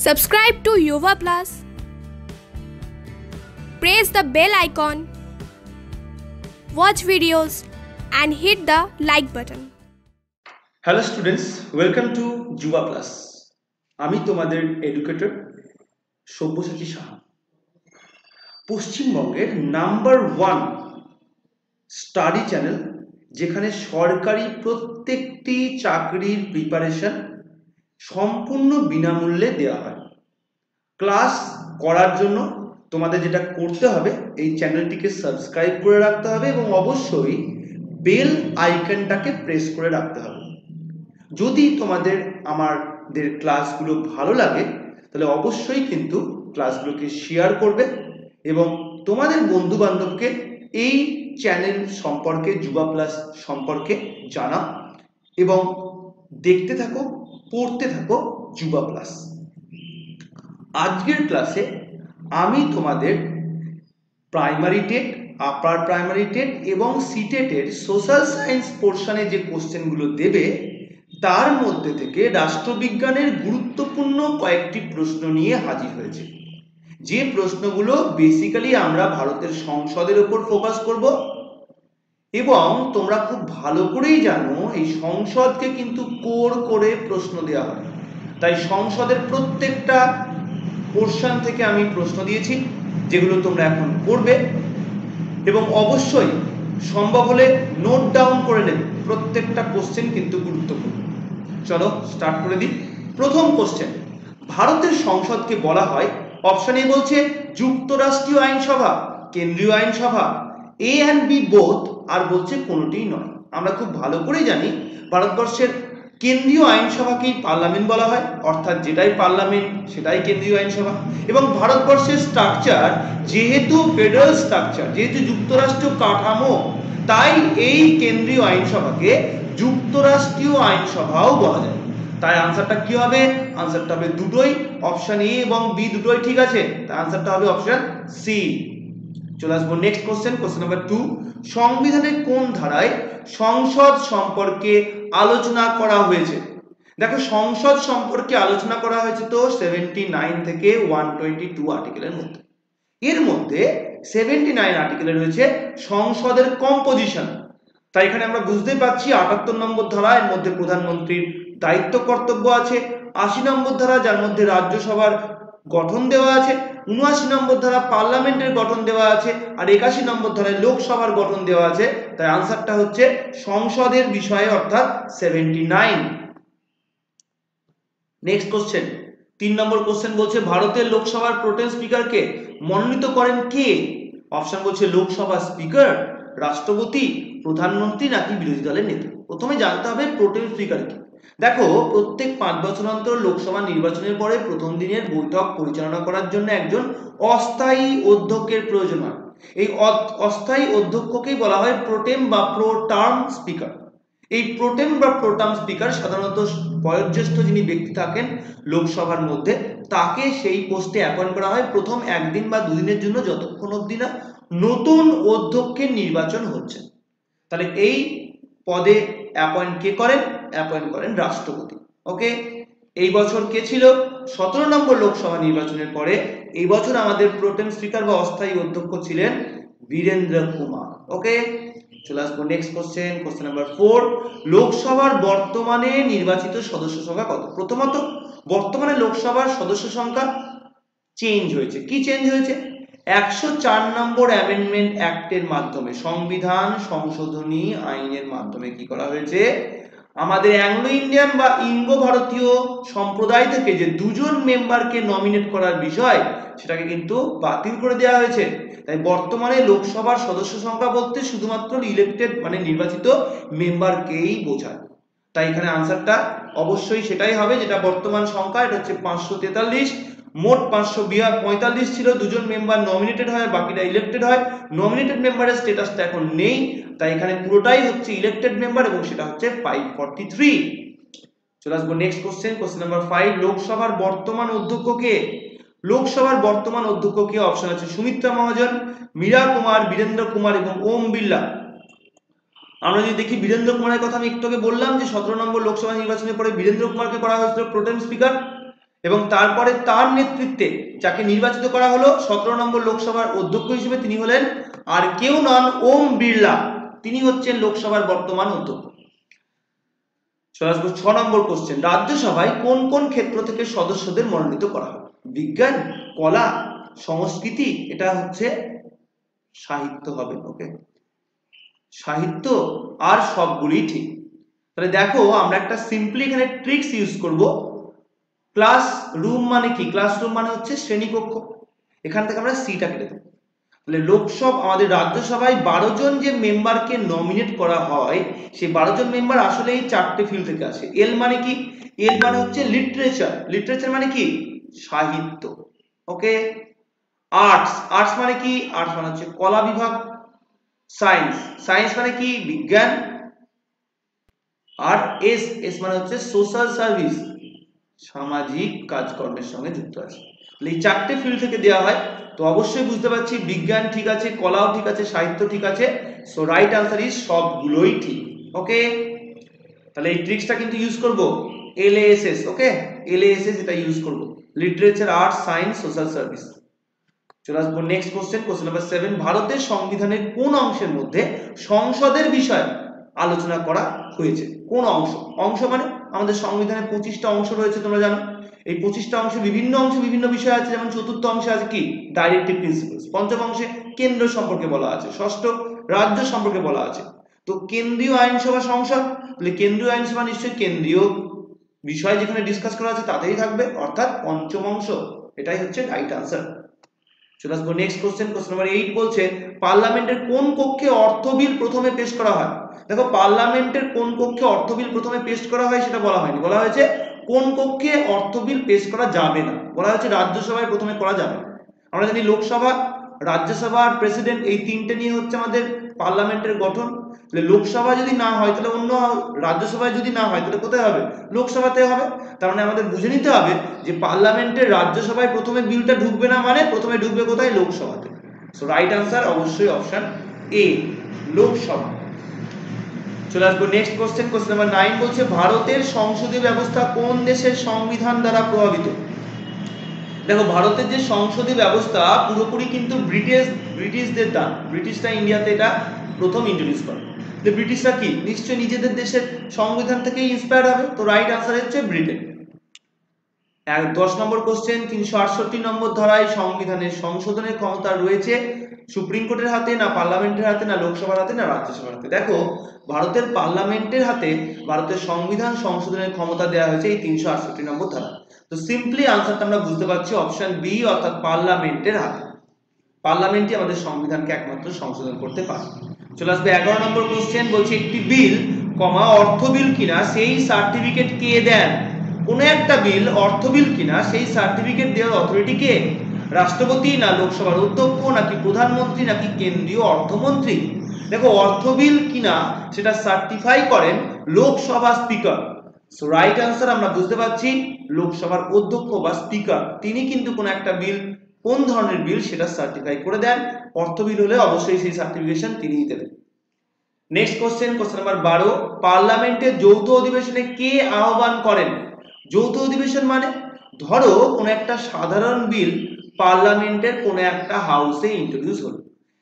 Subscribe to Yuva Plus. Press the bell icon. Watch videos and hit the like button. Hello students welcome to Yuva plus আমি তোমাদের educator Sabyasachi Saha পশ্চিমবঙ্গের number one study channel যেখানে সরকারি প্রত্যেকটি চাকরির preparation সম্পূর্ণ বিনামূল্যে দেওয়া হয়। ক্লাস করার জন্য তোমাদের যেটা করতে হবে, এই চ্যানেলটিকে সাবস্ক্রাইব করে রাখতে হবে এবং অবশ্যই বেল আইকনটাকে প্রেস করে রাখতে হবে। যদি তোমাদের, আমাদের ক্লাসগুলো ভালো লাগে, তাহলে অবশ্যই কিন্তু ক্লাসগুলোকে শেয়ার করবে এবং তোমাদের বন্ধু বান্ধবকে এই চ্যানেল সম্পর্কে, যুবা প্লাস সম্পর্কে জানাও এবং দেখতে থাকো। পড়তে থাকো যুবা প্লাস আজকের ক্লাসে আমি তোমাদের primary TET upper primary TET এবং সিটেটের সোশ্যাল সায়েন্স পোর্শনে যে কোশ্চেনগুলো দেবে, তার মধ্যে থেকে রাষ্ট্রবিজ্ঞানের গুরুত্বপূর্ণ কয়েকটি প্রশ্ন নিয়ে হাজির হয়েছে। যে প্রশ্নগুলো বেসিক্যালি আমরা ভারতের সংসদের উপর ফোকাস করব এবং তোমরা খুব ভালো করেই জানো, এই সংসদকে কিন্তু কোর করে প্রশ্ন দেওয়া হয়। তাই সংসদের প্রত্যেকটা পোর্শন থেকে আমি প্রশ্ন দিয়েছি, যেগুলো তোমরা এখন করবে। এবং অবশ্যই সম্ভব হলে নোট ডাউন করে নেবে, প্রত্যেকটা কোশ্চেন কিন্তু গুরুত্বপূর্ণ। চলো স্টার্ট করে দিই। প্রথম কোশ্চেন ভারতের সংসদকে বলা হয় অপশন এ বলছে যুক্তরাষ্ট্রীয় আইনসভা, কেন্দ্রীয় আইনসভা এ অ্যান্ড বি বোথ আর বলছে কোনোটিই নয়। আমরা খুব ভালো করেই জানি, ভারতবর্ষের কেন্দ্রীয় আইনসভাকেই পার্লামেন্ট বলা হয়, অর্থাৎ যেটাই পার্লামেন্ট, সেটাই কেন্দ্রীয় আইনসভা। এবং ভারতবর্ষের স্ট্রাকচার যেহেতু ফেডারেল স্ট্রাকচার যেহেতু যুক্তরাষ্ট্র কাঠামো, তাই এই কেন্দ্রীয় আইনসভাকে যুক্তরাষ্ট্রীয় আইনসভাও বলা যায়। তাই আনসারটা কি হবে? আনসারটা হবে দুটোই অপশন এ এবং বি দুটোই ঠিক আছে। তাই আনসারটা হবে অপশন সি চলে আসব next question question number two সংবিধানের কোন ধারায় সংসদ সম্পর্কে আলোচনা করা হয়েছে? দেখো, সংসদ সম্পর্কে আলোচনা করা হয়েছে তো সেভেন্টি নাইন থেকে ওয়ান টোয়েন্টি টু আর্টিকেলের মধ্যে। এর মধ্যে সেভেন্টি নাইন আর্টিকেলে রয়েছে সংসদের কম্পোজিশন তাই এখানে আমরা বুঝতে পারছি আটাত্তর নম্বর ধারা, এর মধ্যে প্রধানমন্ত্রীর দায়িত্ব কর্তব্য আছে। আশি নম্বর ধারা, যার মধ্যে রাজ্যসভার গঠন দেওয়া আছে, উনআশি নম্বর ধারা পার্লামেন্টের গঠন দেওয়া আছে আর একাশি নম্বর ধারায় লোকসভার গঠন দেওয়া আছে। তাই আনসারটা হচ্ছে সংসদের বিষয়ে অর্থাৎ সেভেন্টি নাইন নেক্সট কোশ্চেন তিন নম্বর কোশ্চেন বলছে, ভারতের লোকসভার প্রোটেন স্পিকারকে মনোনীত করেন কে? অপশন বলছে, লোকসভা স্পিকার রাষ্ট্রপতি, প্রধানমন্ত্রী নাকি বিরোধী দলের নেতা? প্রথমে জানতে হবে প্রোটেন স্পিকার কি। দেখো, প্রত্যেক পাঁচ বছর অন্তর লোকসভা নির্বাচনের পরে প্রথম দিনের বৈঠক পরিচালনা করার জন্য একজন অস্থায়ী অধ্যক্ষের প্রয়োজন হয়। এই অস্থায়ী অধ্যক্ষকেই বলা হয় প্রোটেম বা প্রো টার্ম স্পিকার। এই প্রোটেম বা প্রোটার্ম স্পিকার সাধারণত বয়োজ্যেষ্ঠ যিনি ব্যক্তি থাকেন লোকসভার মধ্যে, তাকে সেই পোস্টে অ্যাপয়েন্ট করা হয় প্রথম একদিন বা দুদিনের জন্য যতক্ষণ অবধি না নতুন অধ্যক্ষের নির্বাচন হচ্ছে। তাহলে এই পদে অ্যাপয়েন্ট কে করেন? অ্যাপয়েন্ট করেন রাষ্ট্রপতি। ওকে এই বছর কে ছিল? সতেরো নম্বর লোকসভা নির্বাচনের পরে এই বছর আমাদের প্রোটেম স্পিকার বা অস্থায়ী অধ্যক্ষ ছিলেন বীরেন্দ্র কুমার। ওকে চলে আসব next question question number four লোকসভার বর্তমানে নির্বাচিত সদস্য সংখ্যা কত? প্রথমত, বর্তমানে লোকসভার সদস্য সংখ্যা চেঞ্জ হয়েছে। কি চেঞ্জ হয়েছে? একশো চার নম্বর অ্যামেন্ডমেন্ট অ্যাক্টের মাধ্যমে সংবিধান সংশোধনী আইনের মাধ্যমে কি করা হয়েছে? আমাদের অ্যাংলো ইন্ডিয়ান বা ইঙ্গো ভারতীয় সম্প্রদায় থেকে যে দুজন মেম্বারকে নমিনেট করার বিষয়, সেটাকে কিন্তু বাতিল করে দেওয়া হয়েছে। তাই বর্তমানে লোকসভার সদস্য সংখ্যা বলতে শুধুমাত্র ইলেক্টেড মানে নির্বাচিত মেম্বারকেই বোঝায়। তাই এখানে আনসারটা অবশ্যই সেটাই হবে, যেটা বর্তমান সংখ্যা, এটা হচ্ছে পাঁচশো তেতাল্লিশ। মোট পাঁচশো বিয়া পঁয়তাল্লিশ ছিল, দুজন মেম্বার নমিনেটেড হয় বাকিটা ইলেক্টেড হয়। নমিনেটেড মেম্বারের স্টেটাসটা এখন নেই, তাই এখানে পুরোটাই হচ্ছে ইলেক্টেড মেম্বার এবং সেটা হচ্ছে ফাইভ ফর্টি থ্রি চলে আসব next question question number five লোকসভার বর্তমান অধ্যক্ষ কে? লোকসভার বর্তমান অধ্যক্ষ কে? অপশন আছে সুমিত্রা মহাজন, মীরা কুমার, বীরেন্দ্র কুমার এবং ওম বিড়লা। আমরা যদি দেখি বীরেন্দ্র কুমারের কথা আমি একটু বললাম যে সতেরো নম্বর লোকসভা নির্বাচনের পরে বীরেন্দ্র কুমারকে করা হয়েছিল প্রোটেম স্পিকার। এবং তারপরে তার নেতৃত্বে যাকে নির্বাচিত করা হলো সতেরো নম্বর লোকসভার অধ্যক্ষ হিসেবে তিনি হলেন, আর কেউ নন ওম বিড়লা। তিনি হচ্ছেন লোকসভার বর্তমান অধ্যক্ষ। ছ নম্বর কোশ্চেন রাজ্যসভায় কোন কোন ক্ষেত্র থেকে সদস্যদের মনোনীত করা হয় বিজ্ঞান, কলা, সংস্কৃতি, এটা হচ্ছে সাহিত্য হবে ওকে সাহিত্য আর সবগুলি ঠিক। তাহলে দেখো, আমরা একটা সিম্পলি এখানে ট্রিক্স ইউজ করব। ক্লাস রুম মানে কি? ক্লাসরুম মানে হচ্ছে শ্রেণীকক্ষ। এখান থেকে আমরা সিটা কেটে দেবো। তাহলে লোকসভা আমাদের রাজ্যসভায় বারো জন যে মেম্বারকে নমিনেট করা হয়, সেই বারো জন মেম্বার আসলে এই চারটে ফিল্ড থেকে আসে। এল মানে কি? এল মানে হচ্ছে লিটারেচার লিটারেচার মানে কি? সাহিত্য। ওকে আর্টস আর্টস মানে কি? আর্টস মানে হচ্ছে কলা বিভাগ। সায়েন্স সায়েন্স মানে কি? বিজ্ঞান। আর এস এস মানে হচ্ছে সোশ্যাল সার্ভিস সামাজিক কাজকর্মের সঙ্গে যুক্ত আছে। তাহলে এই চারটে ফিল্ড থেকে দেওয়া হয়, তো অবশ্যই বুঝতে পারছি বিজ্ঞান ঠিক আছে, কলাও ঠিক আছে, সাহিত্য ঠিক আছে সো রাইট আনসার ইজ সবগুলোই ঠিক ওকে তাহলে এই ট্রিক্সটা কিন্তু ইউজ করব এলএএসএস ওকে এলএএসএস এটা ইউজ করব literature arts science social service চলে আসব next question question number seven ভারতের সংবিধানের কোন অংশের মধ্যে সংসদের বিষয় আলোচনা করা হয়েছে? কোন অংশ? অংশ মানে আমাদের সংবিধানের পঁচিশটা অংশ রয়েছে, তোমরা জানো। এই পঁচিশটা অংশে বিভিন্ন অংশে বিভিন্ন বিষয় আছে, যেমন চতুর্থ অংশে আছে কি? ডাইরেক্টিভ প্রিন্সিপালস পঞ্চম অংশে কেন্দ্র সম্পর্কে বলা আছে। ষষ্ঠ, রাজ্য সম্পর্কে বলা আছে। তো কেন্দ্রীয় আইনসভা সংসদ, তাহলে কেন্দ্রীয় আইনসভা নিশ্চয়ই কেন্দ্রীয় বিষয় যেখানে ডিসকাস করা আছে, তাতেই থাকবে। অর্থাৎ পঞ্চম অংশ, এটাই হচ্ছে রাইট আনসার চলে আসব next question question number eight বলছে পার্লামেন্টের কোন কক্ষে অর্থ বিল প্রথমে পেশ করা হয়? দেখো, পার্লামেন্টের কোন কক্ষে অর্থ বিল প্রথমে পেশ করা হয় সেটা বলা হয়নি। বলা হয়েছে, কোন কক্ষে অর্থ বিল পেশ করা যাবে না। বলা হয়েছে, রাজ্যসভায় প্রথমে করা যাবে। আমরা জানি লোকসভা, রাজ্যসভা আর প্রেসিডেন্ট এই তিনটে নিয়ে হচ্ছে আমাদের পার্লামেন্টের গঠন। তাহলে লোকসভা যদি না হয়, তাহলে অন্য রাজ্যসভায় যদি না হয়, তাহলে কোথায় হবে? লোকসভাতে হবে। তার মানে আমাদের বুঝে নিতে হবে যে পার্লামেন্টের রাজ্যসভায় প্রথমে বিলটা ঢুকবে না মানে প্রথমে ঢুকবে কোথায়? লোকসভাতে। সো রাইট আনসার অবশ্যই অপশান এ লোকসভা। চলে আসব next question question number nine বলছে, ভারতের সংসদীয় ব্যবস্থা কোন দেশের সংবিধান দ্বারা প্রভাবিত? দেখো, ভারতের যে সংসদীয় ব্যবস্থা পুরোপুরি কিন্তু ব্রিটিশ, ব্রিটিশদের দান ব্রিটিশরা ইন্ডিয়াতে এটা প্রথম ইন্ট্রোডিউস করে। যে ব্রিটিশরা কি? নিশ্চয়ই নিজেদের দেশের সংবিধান থেকেই ইন্সপায়ার হবে? তো রাইট আনসার হচ্ছে ব্রিটেন। এক, দশ নম্বর কোশ্চেন তিনশো আটষট্টি নম্বর ধারায় সংবিধানের সংশোধনের ক্ষমতা রয়েছে। সুপ্রিম কোর্টের হাতে, না পার্লামেন্টের হাতে, না লোকসভার হাতে, না রাজ্যসভার হাতে? দেখো, ভারতের পার্লামেন্টের হাতে ভারতের সংবিধান সংশোধনের ক্ষমতা দেওয়া হয়েছে এই তিনশো আটষট্টি নম্বর ধারা তো সিম্পলি আনসারটা আমরা বুঝতে পারছি অপশন বি অর্থাৎ পার্লামেন্টের হাতে। পার্লামেন্টই আমাদের সংবিধানকে একমাত্র সংশোধন করতে পারে। চলে আসবে এগারো নম্বর কোশ্চেন বলছে একটি বিল, কমা, অর্থ বিল কিনা, সেই সার্টিফিকেট কে দেন? কোন একটা বিল, অর্থ বিল কিনা, সেই সার্টিফিকেট দেওয়ার অথরিটি কে? রাষ্ট্রপতি না লোকসভার অধ্যক্ষ নাকি প্রধানমন্ত্রী, নাকি কেন্দ্রীয় অর্থমন্ত্রী? দেখো, অর্থ বিল কিনা সেটা সার্টিফাই করেন Lok Sabha speaker so right answer আমরা বুঝতে পারছি, লোকসভার অধ্যক্ষ বা স্পিকার তিনি কিন্তু কোন একটা বিল, কোন ধরনের বিল সেটা সার্টিফাই করে দেন। অর্থ বিল হলে অবশ্যই সেই সার্টিফিকেশন তিনিই দেবেন। নেক্সট কোশ্চেন কোশ্চেন নাম্বার বারো। পার্লামেন্টের যৌথ অধিবেশনে কে আহ্বান করেন? যৌথ অধিবেশন মানে ধরো কোন একটা সাধারণ বিল পার্লামেন্টের কোন একটা হাউসে ইন্ট্রোডিউস হলো।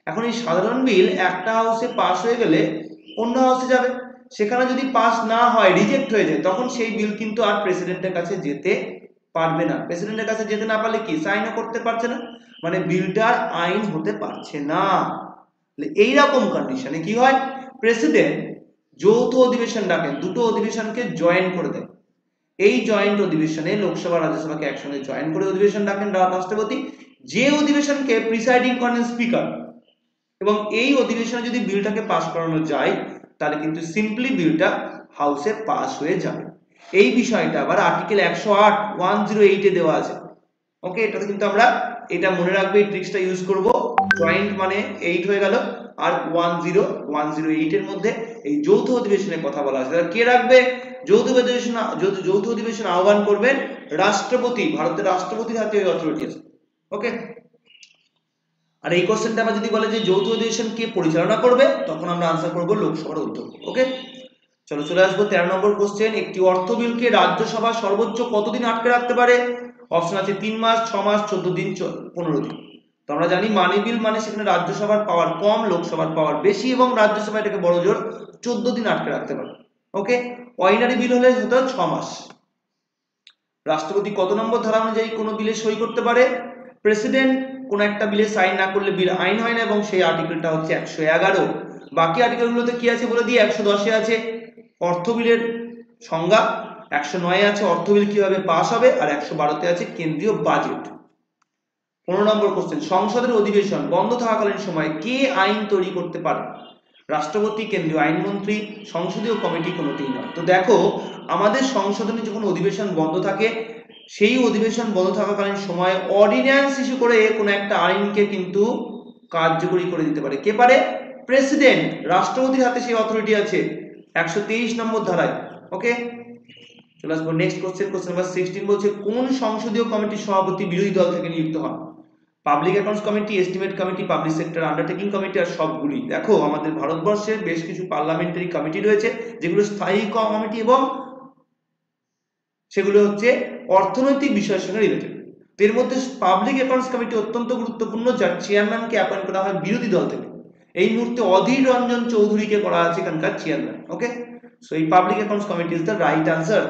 এখন এই সাধারণ বিল একটা হাউসে পাস হয়ে গেলে অন্য হাউসে যাবে। সেখানে যদি পাস না হয় রিজেক্ট হয়ে যায়, তখন সেই বিল কিন্তু আর প্রেসিডেন্টের কাছে যেতে পারবে না। প্রেসিডেন্টের কাছে যেতে না পারলে কি সাইনও করতে পারছে না। মানে বিলটার আইন হতে পারছে না। এই রকম কন্ডিশনে কি হয়? প্রেসিডেন্ট যৌথ অধিবেশন ডাকেন দুটো অধিবেশনকে জয়েন করে দেয়। এই জয়েন্ট অধিবেশনে লোকসভা রাজ্যসভাকে একসঙ্গে জয়েন করে অধিবেশন ডাকেন রাষ্ট্রপতি। যে অধিবেশনকে প্রিসাইডিং করেন স্পিকার এবং এই অধিবেশনে যদি বিলটাকে পাস করানো যায়, তাহলে কিন্তু সিম্পলি বিলটা হাউসে পাস হয়ে যাবে। এই বিষয়টা আবার আর্টিকেল একশো আট ওয়ান জিরো এইটে দেওয়া আছে। ওকে এটাতে কিন্তু আমরা, এটা মনে রাখবে, এই ট্রিক্সটা ইউজ করব। জয়েন্ট মানে এইট হয়ে গেল, আর ওয়ান জিরো ওয়ান জিরো এইটের মধ্যে এই যৌথ অধিবেশনের কথা বলা আছে কে রাখবে? যৌথ অধিবেশন যৌথ অধিবেশন আহ্বান করবেন রাষ্ট্রপতি, ভারতের রাষ্ট্রপতির হাতে ওই অথরিটি আছে। ওকে আর এই কোশ্চেনটা আমরা যদি বলে যে যৌথ অধিবেশন কে পরিচালনা করবে, তখন আমরা আনসার করব লোকসভার অধ্যক্ষ। ওকে চলো চলে আসব, তেরো নম্বর কোশ্চেন একটি অর্থ বিলকে রাজ্যসভা সর্বোচ্চ কতদিন আটকে রাখতে পারে? অপশন আছে তিন মাস, ছ মাস, চোদ্দ দিন পনেরো দিন। তো আমরা জানি মানি বিল মানে সেখানে রাজ্যসভার পাওয়ার কম, লোকসভার পাওয়ার বেশি এবং রাজ্যসভা এটাকে বড় জোর চোদ্দ দিন আটকে রাখতে পারে। ওকে অর্ডিনারি বিল হলে হতো ছ মাস। রাষ্ট্রপতি কত নম্বর ধারা অনুযায়ী কোনো বিলে সই করতে পারে? প্রেসিডেন্ট কোন একটা বিলে সাইন না করলে বিল আইন হয় না এবং সেই আর্টিকেলটা হচ্ছে একশো এগারো। বাকি আর্টিকেলগুলোতে কি আছে বলে দিয়ে একশো দশে আছে। অর্থ বিলের সংজ্ঞা। একশো নয়ে আছে অর্থ বিল কীভাবে পাস হবে? আর একশো বারোতে আছে কেন্দ্রীয় বাজেট পনেরো নম্বর কোশ্চেন সংসদের অধিবেশন বন্ধ থাকাকালীন সময় কে আইন তৈরি করতে পারে? রাষ্ট্রপতি, কেন্দ্রীয় আইনমন্ত্রী, সংসদীয় কমিটি কোনোটিই নয়। তো দেখো, আমাদের সংশোধনী যখন অধিবেশন বন্ধ থাকে, সেই অধিবেশন বন্ধ থাকাকালীন সময় অর্ডিন্যান্স ইস্যু করে কোনো একটা আইনকে কিন্তু কার্যকরী করে দিতে পারে। কে পারে? প্রেসিডেন্ট রাষ্ট্রপতির হাতে সেই অথরিটি আছে। একশো তেইশ নম্বর ধারায়। ওকে চলে আসব next question question number sixteen বলছে, কোন সংসদীয় কমিটির সভাপতি বিরোধী দল থেকে নিযুক্ত হন? Public accounts committee estimate committee public sector undertaking committee আর সবগুলি। দেখো, আমাদের ভারতবর্ষে বেশ কিছু পার্লামেন্টারি কমিটি রয়েছে, যেগুলো স্থায়ী কমিটি এবং সেগুলো হচ্ছে অর্থনৈতিক বিষয়ের সঙ্গে রিলেটেড এর মধ্যে পাবলিক অ্যাকাউন্টস কমিটি অত্যন্ত গুরুত্বপূর্ণ, যার চেয়ারম্যানকে অ্যাপয়েন্ট করা হয় বিরোধী দল থেকে। এই মুহূর্তে অধীর রঞ্জন চৌধুরীকে করা আছে এখানকার চেয়ারম্যান ওকে সো এই public accounts committee is the right answer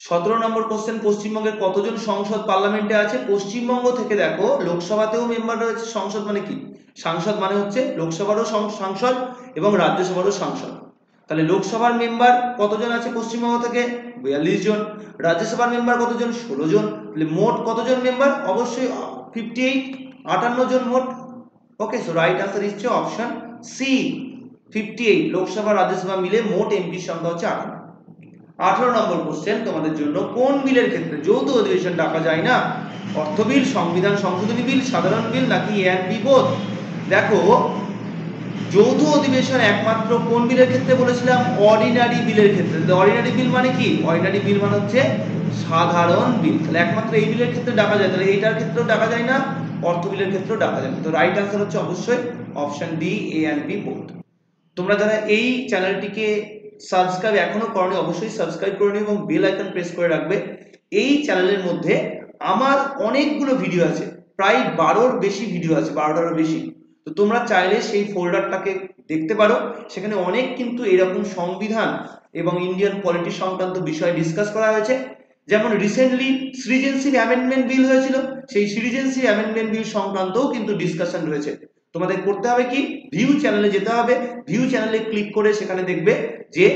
সতেরো নম্বর কোশ্চেন পশ্চিমবঙ্গের কতজন সংসদ পার্লামেন্টে আছে? পশ্চিমবঙ্গ থেকে দেখো, লোকসভাতেও মেম্বার রয়েছে। সংসদ মানে কি? সাংসদ মানে হচ্ছে লোকসভারও সাংসদ এবং রাজ্যসভারও সাংসদ। তাহলে লোকসভার মেম্বার কতজন আছে পশ্চিমবঙ্গ থেকে? বিয়াল্লিশ জন। রাজ্যসভার মেম্বার কতজন? ষোলো জন। তাহলে মোট কতজন মেম্বার অবশ্যই ফিফটি এইট আটান্ন জন মোট। ওকে সো রাইট আনসার হচ্ছে option C fifty eight Lok Sabha, Rajya Sabha মিলে মোট এমপির সংখ্যা হচ্ছে আটান্ন। আঠারো নম্বর কোশ্চেন তোমাদের জন্য কোন বিলের ক্ষেত্রে যৌথ অধিবেশন ডাকা যায় না? অর্থ বিল, সংবিধান, সংশোধনী বিল, সাধারণ বিল, নাকি এন বি বোধ দেখো, যৌথ অধিবেশন একমাত্র কোন বিলের ক্ষেত্রে বলেছিলাম? অর্ডিনারি বিলের ক্ষেত্রে। অর্ডিনারি বিল মানে কি? অর্ডিনারি বিল মানে হচ্ছে সাধারণ বিল। তাহলে একমাত্র এই বিলের ক্ষেত্রে ডাকা যায়। তাহলে এইটার ক্ষেত্রেও ডাকা যায় না, অর্থ বিলের ক্ষেত্রেও ডাকা যায় তো রাইট আনসার হচ্ছে অবশ্যই option D A and B both তোমরা যারা এই চ্যানেলটিকে সাবস্ক্রাইব এখনও করনি, অবশ্যই সাবস্ক্রাইব করে নিও এবং বেল আইকন প্রেস করে রাখবে। এই চ্যানেলের মধ্যে আমার অনেকগুলো ভিডিও আছে, প্রায় বারোর বেশি ভিডিও আছে, বারোটারও বেশি। তো তোমরা চাইলে সেই ফোল্ডারটাকে দেখতে পারো। সেখানে অনেক কিন্তু এরকম সংবিধান এবং ইন্ডিয়ান পলিটি সংক্রান্ত বিষয় ডিসকাস করা হয়েছে। যেমন রিসেন্টলি সৃজেন্সির অ্যামেন্ডমেন্ট বিল হয়েছিল, সেই সৃজেন্সির অ্যামেন্ডমেন্ট বিল সংক্রান্তও কিন্তু ডিসকাশন রয়েছে। তোমাদের করতে হবে কি? ভিউ চ্যানেলে যেতে হবে। ভিউ চ্যানেলে ক্লিক করে সেখানে দেখবে যে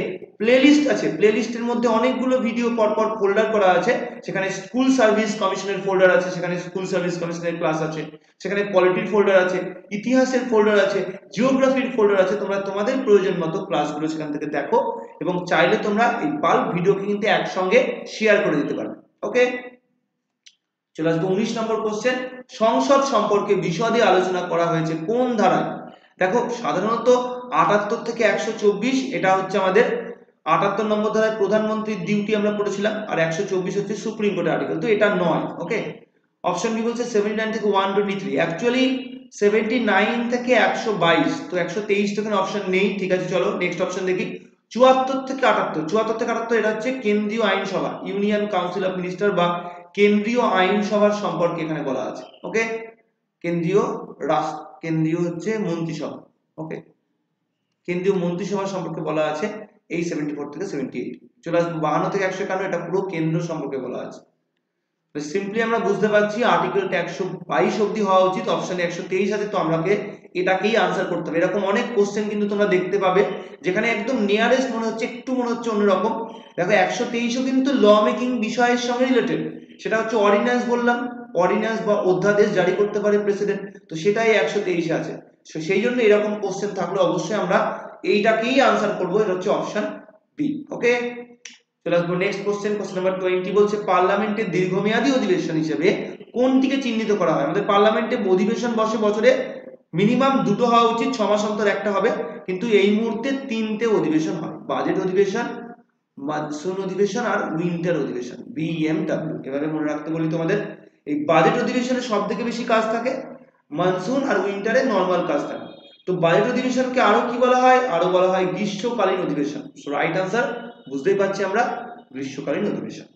প্লেলিস্ট আছে। প্লেলিস্টের মধ্যে অনেকগুলো ভিডিও পরপর ফোল্ডার করা আছে। সেখানে স্কুল সার্ভিস কমিশনের ফোল্ডার আছে, সেখানে স্কুল সার্ভিস কমিশনের ক্লাস আছে, সেখানে পলিটির ফোল্ডার আছে, ইতিহাসের ফোল্ডার আছে জিওগ্রাফির ফোল্ডার আছে। তোমরা তোমাদের প্রয়োজন মতো ক্লাসগুলো সেখান থেকে দেখো এবং চাইলে তোমরা এই বাল্ক ভিডিওকে কিন্তু একসঙ্গে শেয়ার করে দিতে পারবে। ওকে চলে আসব উনিশ নম্বর কোশ্চেন সংসদ সম্পর্কে বিশদে আলোচনা করা হয়েছে কোন ধারায়? দেখো, সাধারণত আটাত্তর থেকে একশো চব্বিশ, এটা হচ্ছে আমাদের আটাত্তর নম্বর ধারায় প্রধানমন্ত্রীর ডিউটি আমরা পড়েছিলাম, আর একশো চব্বিশ হচ্ছে সুপ্রিম কোর্টের আর্টিকেল তো এটা নয় ওকে অপশন বি বলছে সেভেন্টি নাইন থেকে one twenty three actually seventy nine থেকে একশো বাইশ, তো একশো তেইশ এখানে অপশন নেই, ঠিক আছে, চলো নেক্সট অপশন দেখি। চুয়াত্তর থেকে আটাত্তর, চুয়াত্তর থেকে আটাত্তর এটা হচ্ছে কেন্দ্রীয় আইনসভা ইউনিয়ন কাউন্সিল অফ মিনিস্টার বা কেন্দ্রীয় আইনসভার সম্পর্কে এখানে বলা আছে ওকে কেন্দ্রীয় রাষ্ট্র, কেন্দ্রীয় হচ্ছে মন্ত্রিসভা ওকে কেন্দ্রীয় মন্ত্রিসভা সম্পর্কে বলা আছে এই সেভেন্টি ফোর থেকে সেভেন্টি এইট চলে আসব বাহান্ন থেকে একশো একান্ন, এটা পুরো কেন্দ্র সম্পর্কে বলা আছে। সিম্পলি আমরা বুঝতে পারছি আর্টিকেলটা একশো বাইশ অব্দি হওয়া উচিত অপশনে একশো তেইশ আছে, তো আমাকে এটাকেই আনসার করতে হবে। এরকম অনেক কোশ্চেন কিন্তু তোমরা দেখতে পাবে, যেখানে একদম নিয়ারেস্ট মনে হচ্ছে, একটু মনে হচ্ছে অন্যরকম। দেখো একশো তেইশও কিন্তু ল মেকিং বিষয়ের সঙ্গে রিলেটেড সেটা হচ্ছে অর্ডিন্যান্স বললাম অর্ডিন্যান্স বা অধ্যাদেশ জারি করতে পারে প্রেসিডেন্ট তো সেটাই একশো তেইশে আছে। সেই জন্য এরকম কোশ্চেন থাকলে অবশ্যই আমরা এইটাকেই আনসার করব, এটা হচ্ছে অপশন বি ওকে চলে আসব next question question number twenty বলছে পার্লামেন্টের দীর্ঘমেয়াদী অধিবেশন হিসেবে কোনটিকে চিহ্নিত করা হয়? আমাদের পার্লামেন্টে অধিবেশন বসে বছরে মিনিমাম দুটো হওয়া উচিত, ছ মাস অন্তর একটা হবে, কিন্তু এই মুহূর্তে তিনটে অধিবেশন হয়। বাজেট অধিবেশন মনসুন অধিবেশন আর উইন্টার অধিবেশন বিএমডব্লিউ এভাবে মনে রাখতে বলি তোমাদের। এই বাজেট অধিবেশনে সব থেকে বেশি কাজ থাকে, মনসুন আর উইন্টারে নর্মাল কাজ থাকে। তো বাজেট অধিবেশনকে আরও কি বলা হয়? আরও বলা হয় গ্রীষ্মকালীন অধিবেশন। সো রাইট আনসার বুঝতেই পারছি আমরা, গ্রীষ্মকালীন অধিবেশন।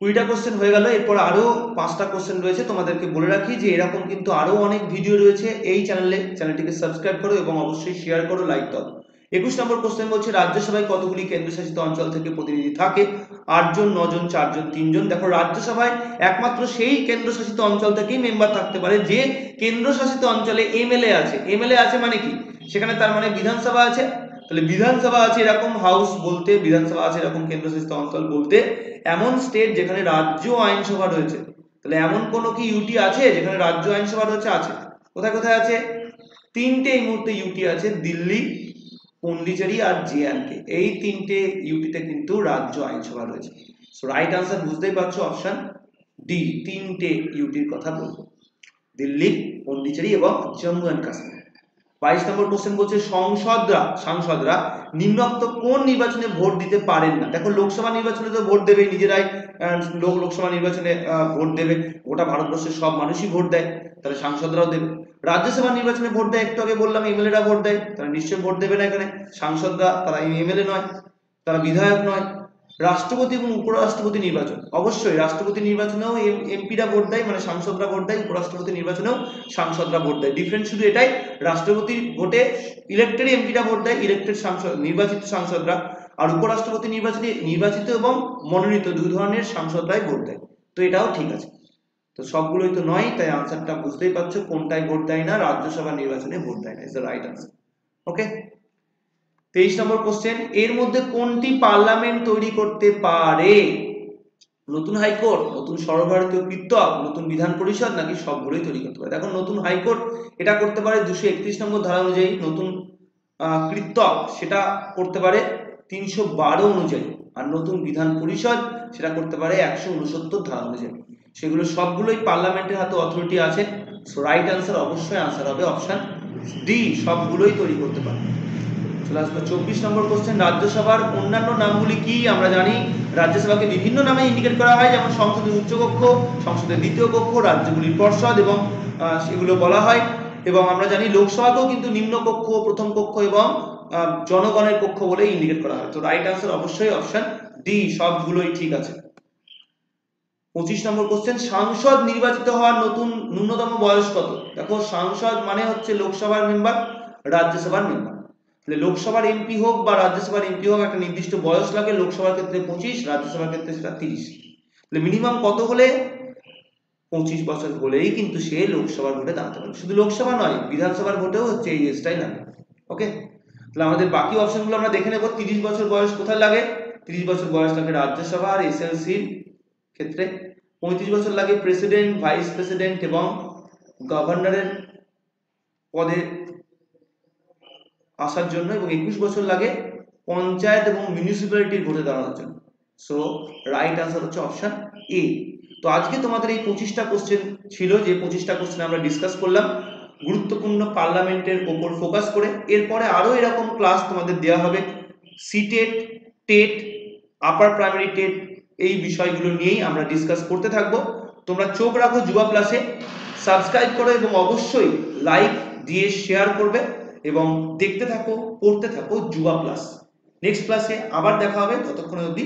কুড়িটা কোশ্চেন হয়ে গেল, এরপর আরও পাঁচটা কোশ্চেন রয়েছে, তোমাদেরকে বলে রাখি যে এরকম কিন্তু আরও অনেক ভিডিও রয়েছে। এই চ্যানেলে চ্যানেলটিকে সাবস্ক্রাইব করো এবং অবশ্যই শেয়ার করো লাইক দাও। একুশ নম্বর কোশ্চেন বলছে, রাজ্যসভায় কতগুলি কেন্দ্রশাসিত অঞ্চল থেকে প্রতিনিধি থাকে? আটজন, নজন, চারজন, তিনজন? দেখো, রাজ্যসভায় একমাত্র সেই কেন্দ্রশাসিত অঞ্চল থেকেই মেম্বার থাকতে পারে যে কেন্দ্রশাসিত অঞ্চলে এমএলএ আছে। এমএলএ আছে মানে কি? সেখানে তার মানে বিধানসভা আছে। তাহলে বিধানসভা আছে এরকম হাউস বলতে, বিধানসভা আছে এরকম কেন্দ্রশাসিত অঞ্চল বলতে, এমন স্টেট যেখানে রাজ্য আইনসভা রয়েছে। তাহলে এমন কোনো কি ইউটি আছে যেখানে রাজ্য আইনসভা রয়েছে? আছে। কোথায় কোথায় আছে? তিনটে এই মুহূর্তে ইউটি আছে, দিল্লি পন্ডিচেরি আর জেএনকে এই তিনটে ইউটিতে কিন্তু রাজ্য আইনসভা রয়েছে। সো রাইট আনসার বুঝতেই পারছ অপশন ডি তিনটে ইউটির কথা বলব। দিল্লি, পন্ডিচেরি এবং জম্মু অ্যান্ড কাশ্মীর। বাইশ নম্বর কোশ্চেন বলছে, সংসদরা, সাংসদরা নিম্নোক্ত কোন নির্বাচনে ভোট দিতে পারেন না? দেখো, লোকসভা নির্বাচনে তো ভোট দেবে নিজেরাই লোক, লোকসভা নির্বাচনে ভোট দেবে। গোটা ভারতবর্ষের সব মানুষই ভোট দেয়। তাহলে সাংসদরাও দেবে। রাজ্যসভা নির্বাচনে ভোট দেয়, একটু আগে বললাম, এমএলএরা ভোট দেয়, তারা নিশ্চয়ই ভোট দেবে না এখানে। সাংসদরা, তারা এমএলএ নয়, তারা বিধায়ক নয়, রাষ্ট্রপতি এবং উপরাষ্ট্রপতি নির্বাচন। অবশ্যই রাষ্ট্রপতি নির্বাচনেও এমপিরা ভোট দেয় মানে সাংসদরা ভোট দেয়, উপরাষ্ট্রপতি নির্বাচনেও সাংসদরা ভোট দেয়। ডিফারেন্স শুধু এটাই রাষ্ট্রপতির ভোটে ইলেক্টেড এমপিরা ভোট দেয় ইলেক্টেড সাংসদ, নির্বাচিত সাংসদরা। আর উপরাষ্ট্রপতি নির্বাচনে নির্বাচিত এবং মনোনীত দুই ধরনের সাংসদরাই ভোট দেয়। তো এটাও ঠিক আছে। তো সবগুলোই তো নয় তাই আনসারটা বুঝতেই পারছ কোনটাই ভোট দেয় না রাজ্যসভা নির্বাচনে ভোট দেয় না is the right answer okay তেইশ নম্বর কোশ্চেন এর মধ্যে কোনটি পার্লামেন্ট তৈরি করতে পারে? নতুন হাইকোর্ট নতুন সর্বভারতীয় কৃত্তক নতুন বিধান পরিষদ নাকি সবগুলোই তৈরি করতে পারে? দেখো নতুন হাইকোর্ট এটা করতে পারে দুশো একত্রিশ নম্বর ধারা অনুযায়ী নতুন আহ, কৃত্তক সেটা করতে পারে তিনশো বারো অনুযায়ী আর নতুন বিধান পরিষদ সেটা করতে পারে একশো উনসত্তর ধারা অনুযায়ী। সেগুলো সবগুলোই পার্লামেন্টের হাতে অথরিটি আছে। সো রাইট আনসার অবশ্যই আনসার হবে। অপশন ডি সবগুলোই তৈরি করতে পারে চলে আসব। চব্বিশ নম্বর কোশ্চেন রাজ্যসভার অন্যান্য নামগুলি কি? আমরা জানি রাজ্যসভাকে বিভিন্ন নামে ইন্ডিকেট করা হয়, যেমন সংসদের উচ্চকক্ষ, সংসদের দ্বিতীয় কক্ষ, রাজ্যগুলির পর্ষদ এবং সেগুলো বলা হয়। এবং আমরা জানি লোকসভাকেও কিন্তু নিম্ন কক্ষ, প্রথম কক্ষ এবং জনগণের কক্ষ বলে ইন্ডিকেট করা হয়। তো রাইট আনসার অবশ্যই অপশন ডি সবগুলোই ঠিক আছে। পঁচিশ নম্বর কোশ্চেন সাংসদ নির্বাচিত হওয়ার নতুন ন্যূনতম বয়স কত? দেখো, সাংসদ মানে হচ্ছে লোকসভার মেম্বার রাজ্যসভার মেম্বার তাহলে লোকসভার এমপি হোক বা রাজ্যসভার এমপি হোক, একটা নির্দিষ্ট বয়স লাগে লোকসভার ক্ষেত্রে পঁচিশ, রাজ্যসভার ক্ষেত্রে সেটা তিরিশ। তাহলে মিনিমাম কত হলে? পঁচিশ বছর হলেই কিন্তু সে লোকসভার ভোটে দাঁড়াতে পারবে। শুধু লোকসভা নয়, বিধানসভার ভোটেও হচ্ছে এই এজটাই লাগে। ওকে তাহলে আমাদের বাকি অপশনগুলো আমরা দেখে নেব। তিরিশ বছর বয়স কোথায় লাগে? তিরিশ বছর বয়স লাগে রাজ্যসভা আর এসএলসির ক্ষেত্রে। পঁয়ত্রিশ বছর লাগে প্রেসিডেন্ট ভাইস প্রেসিডেন্ট এবং গভর্নরের পদে আসার জন্য এবং একুশ বছর লাগে পঞ্চায়েত এবং মিউনিসিপ্যালিটির ভোটে দাঁড়ানোর জন্য। সো রাইট আনসার হচ্ছে অপশান এ তো আজকে তোমাদের এই পঁচিশটা কোশ্চেন ছিল, যে পঁচিশটা কোশ্চেন আমরা ডিসকাস করলাম। গুরুত্বপূর্ণ পার্লামেন্টের ওপর ফোকাস করে। এরপরে আরও এরকম ক্লাস তোমাদের দেওয়া হবে। CTET TET upper primary TET এই বিষয়গুলো নিয়েই আমরা ডিসকাস করতে থাকব। তোমরা চোখ রাখো যুবা প্লাসে সাবস্ক্রাইব করো এবং অবশ্যই লাইক দিয়ে শেয়ার করবে এবং দেখতে থাকো, পড়তে থাকো যুবা প্লাস নেক্সট ক্লাসে আবার দেখা হবে, ততক্ষণ অবধি